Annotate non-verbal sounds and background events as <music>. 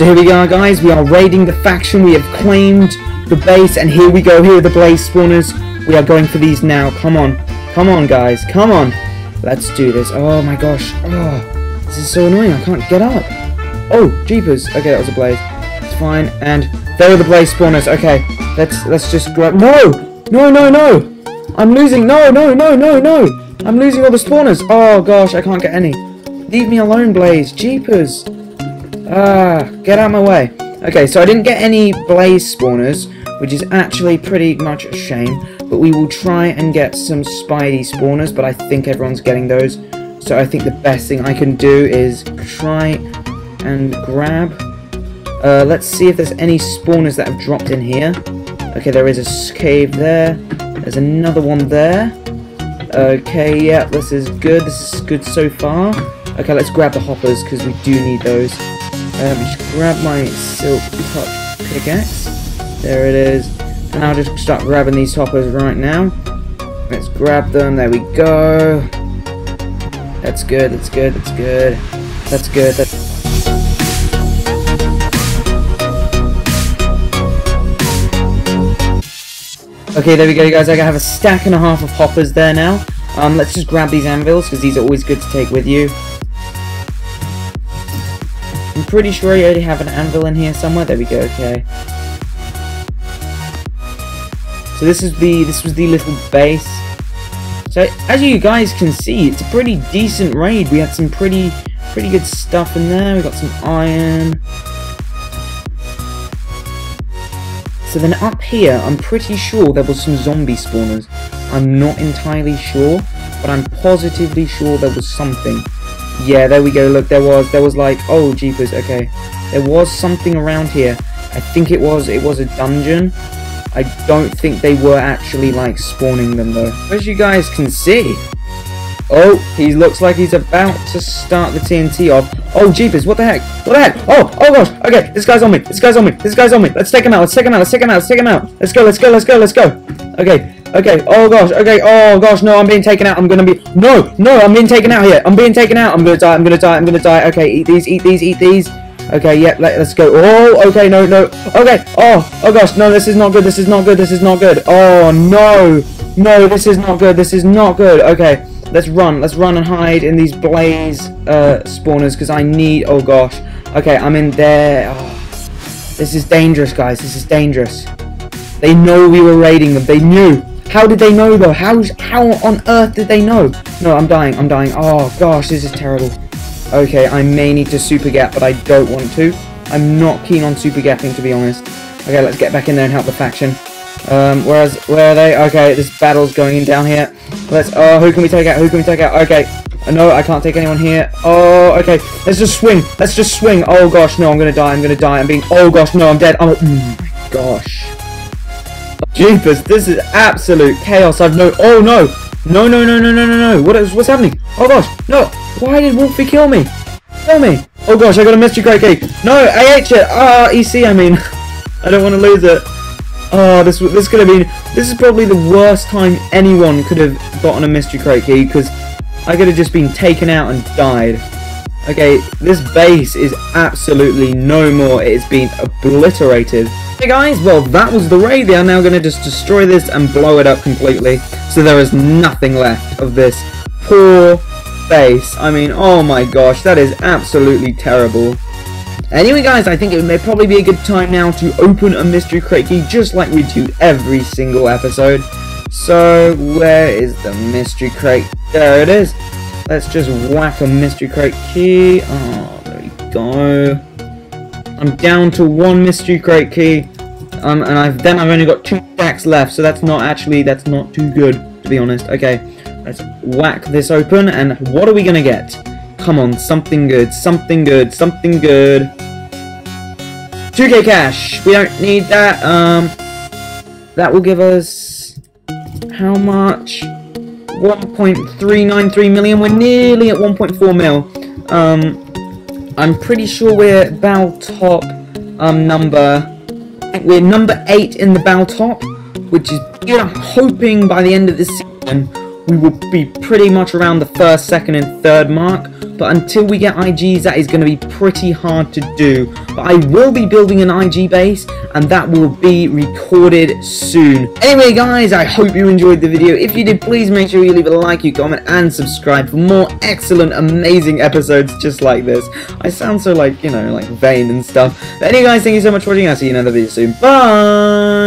So here we are, guys. We are raiding the faction. We have claimed the base, and here we go. Here are the blaze spawners. We are going for these now. Come on. Come on, guys. Come on. Let's do this. Oh, my gosh. Oh, this is so annoying. I can't get up. Oh, jeepers. Okay, that was a blaze. It's fine. And there are the blaze spawners. Okay, let's let's just grab... No! No, no, no! I'm losing. No, no, no, no, no! I'm losing all the spawners. Oh, gosh. I can't get any. Leave me alone, Blaze. Jeepers. Ah, get out of my way. Okay, so I didn't get any Blaze spawners, which is actually pretty much a shame. But we will try and get some Spidey spawners, but I think everyone's getting those. So I think the best thing I can do is try and grab... Uh, let's see if there's any spawners that have dropped in here. Okay, there is a cave there. There's another one there. Okay, yeah, this is good. This is good so far. Okay, let's grab the hoppers, because we do need those. Um, just grab my silk touch pickaxe. There it is. And I'll just start grabbing these hoppers right now. Let's grab them. There we go. That's good. That's good. That's good. That's good. That's Okay, there we go, guys. I have a stack and a half of hoppers there now. Um, let's just grab these anvils, because these are always good to take with you. Pretty sure I already have an anvil in here somewhere. There we go, okay. So this is the this was the little base. So as you guys can see, it's a pretty decent raid. We had some pretty pretty good stuff in there. We got some iron. So then up here, I'm pretty sure there was some zombie spawners. I'm not entirely sure, but I'm positively sure there was something. Yeah, there we go. Look, there was, there was like, oh, jeepers. Okay, there was something around here. I think it was, it was a dungeon. I don't think they were actually like spawning them though. As you guys can see, Oh, he looks like he's about to start the TNT off. Oh, jeepers, what the heck? What the heck? Oh, oh gosh. Okay, this guy's on me. This guy's on me. This guy's on me. Let's take him out. Let's take him out. Let's take him out. Let's take him out. Let's go. Let's go. Let's go. Let's go. Okay. Okay. Oh gosh. Okay. Oh gosh. No, I'm being taken out. I'm gonna be. No. No. I'm being taken out here. I'm being taken out. I'm gonna die. I'm gonna die. I'm gonna die. Okay. Eat these. Eat these. Eat these. Okay. Yep. Let, let's go. Oh. Okay. No. No. Okay. Oh. Oh gosh. No. This is not good. This is not good. This is not good. Oh no. No. This is not good. This is not good. Okay. Let's run. Let's run and hide in these blaze uh, spawners because I need... Oh, gosh. Okay, I'm in there. Oh, this is dangerous, guys. This is dangerous. They know we were raiding them. They knew. How did they know, though? How, how on earth did they know? No, I'm dying. I'm dying. Oh, gosh. This is terrible. Okay, I may need to super gap, but I don't want to. I'm not keen on super gapping, to be honest. Okay, let's get back in there and help the faction. Um, whereas, where are they? Okay, this battle's going in down here. Let's, oh, who can we take out? Who can we take out? Okay. No, I can't take anyone here. Oh, okay. Let's just swing. Let's just swing. Oh, gosh, no, I'm gonna die. I'm gonna die. I'm being, oh, gosh, no, I'm dead. Oh, my gosh. Jeepers, this is absolute chaos. I've no, oh, no. No, no, no, no, no, no, no. What is, what's happening? Oh, gosh, no. Why did Wolfie kill me? Kill me. Oh, gosh, I got a mystery crate key. No, I ate it. Ah, mean. <laughs> I don't want to lose it. Oh, this this could have been. This is probably the worst time anyone could have gotten a mystery crate key because I could have just been taken out and died. Okay, this base is absolutely no more. It has been obliterated. Hey guys, well that was the raid. They are now going to just destroy this and blow it up completely. So there is nothing left of this poor base. I mean, oh my gosh, that is absolutely terrible. Anyway guys, I think it may probably be a good time now to open a mystery crate key just like we do every single episode. So, where is the mystery crate? There it is. Let's just whack a mystery crate key. Oh, there we go. I'm down to one mystery crate key. Um, and I've then I've only got two stacks left, so that's not actually, that's not too good, to be honest. Okay, let's whack this open, and what are we gonna get? Come on, something good, something good, something good. 2k cash. We don't need that. Um, that will give us how much? 1.393 million. We're nearly at 1.4 mil. Um, I'm pretty sure we're Bal top um number. We're number eight in the Bal top, which is yeah. I'm hoping by the end of this season we will be pretty much around the first, second, and third mark. But until we get IGs, that is going to be pretty hard to do. But I will be building an IG base, and that will be recorded soon. Anyway, guys, I hope you enjoyed the video. If you did, please make sure you leave a like, you comment, and subscribe for more excellent, amazing episodes just like this. I sound so, like, you know, like vain and stuff. But anyway, guys, thank you so much for watching. I'll see you in another video soon. Bye!